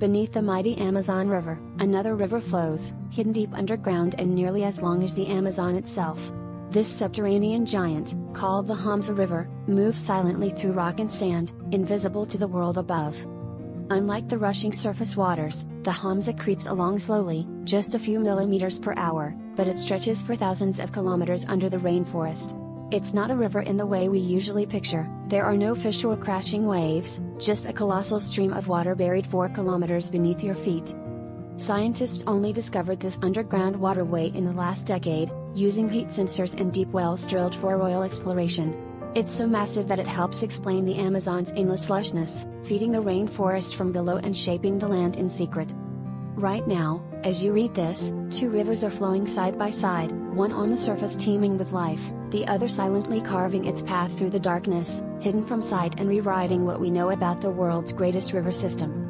Beneath the mighty Amazon River, another river flows, hidden deep underground and nearly as long as the Amazon itself. This subterranean giant, called the Hamza River, moves silently through rock and sand, invisible to the world above. Unlike the rushing surface waters, the Hamza creeps along slowly, just a few millimeters per hour, but it stretches for thousands of kilometers under the rainforest. It's not a river in the way we usually picture, there are no fish or crashing waves, just a colossal stream of water buried 4 kilometers beneath your feet. Scientists only discovered this underground waterway in the last decade, using heat sensors and deep wells drilled for oil exploration. It's so massive that it helps explain the Amazon's endless lushness, feeding the rainforest from below and shaping the land in secret. Right now, as you read this, two rivers are flowing side by side, one on the surface teeming with life, the other silently carving its path through the darkness, hidden from sight and rewriting what we know about the world's greatest river system.